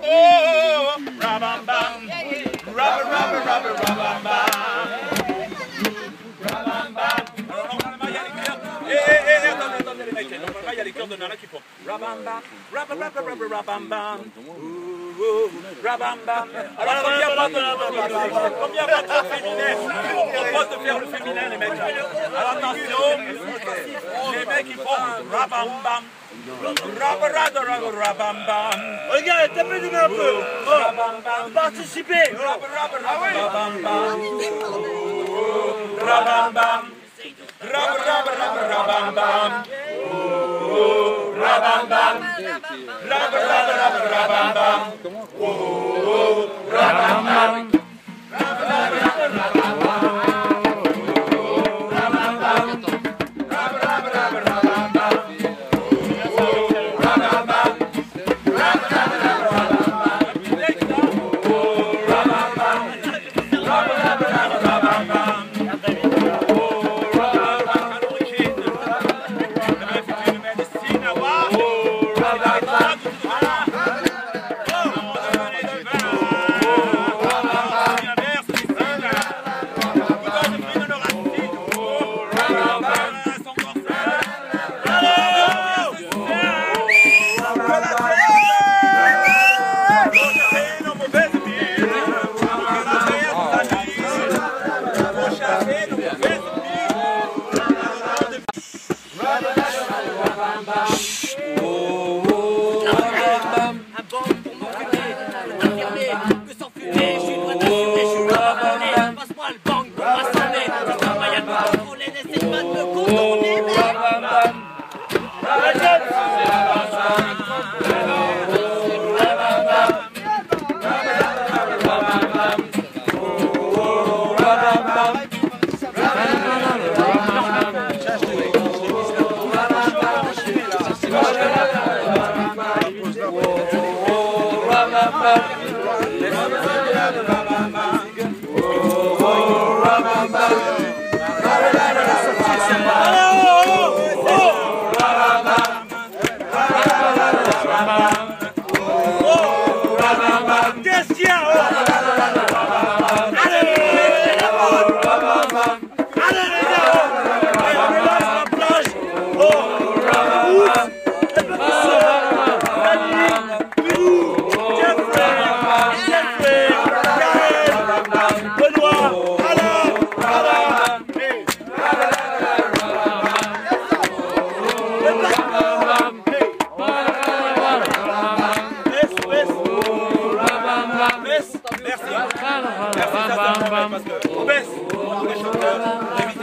Oh, rabamba, bam, rabamba. rabamba rabamba rabamba bam, rabamba rabamba rabamba rabamba rabamba les rabamba de Nana qui rabamba rabamba, rabamba, rabamba, rabamba. Alors rabamba pas rabamba rabamba pas de féminin rabamba rabamba rabamba faire rabamba féminin les mecs. Alors attention. They make it fall. Rabam bam. Rabarado bam, rabam bam. bam, tapez bam, un bam, Rabam bam. Participez. bam, rabam bam. Rabam bam. bam, rabam bam. Rabam bam. bam, rabam bam.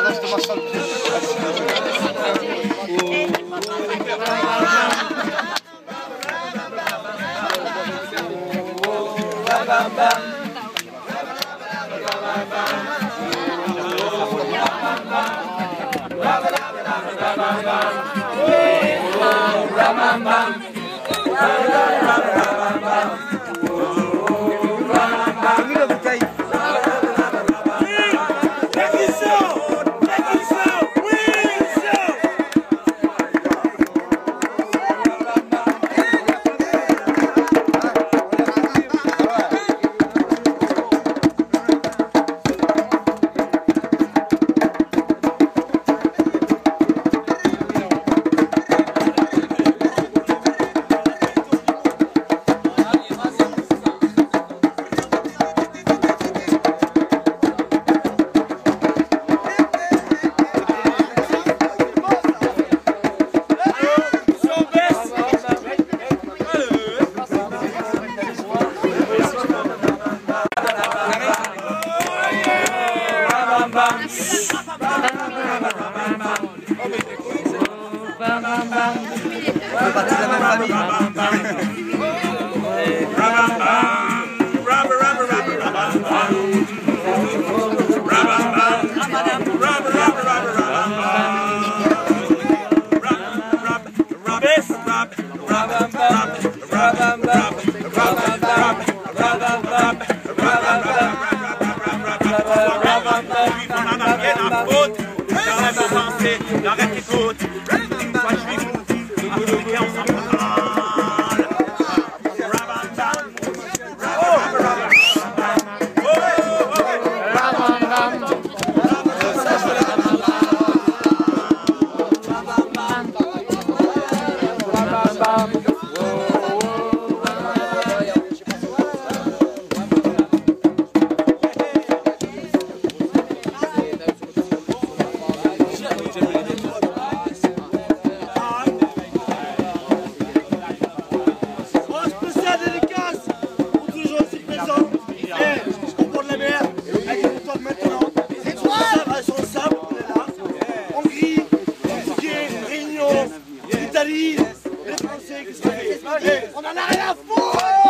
brothers to myself. Bam, bam. Bam, bam, bam. On peut partir de la même famille. bam, bam. On en a rien à foutre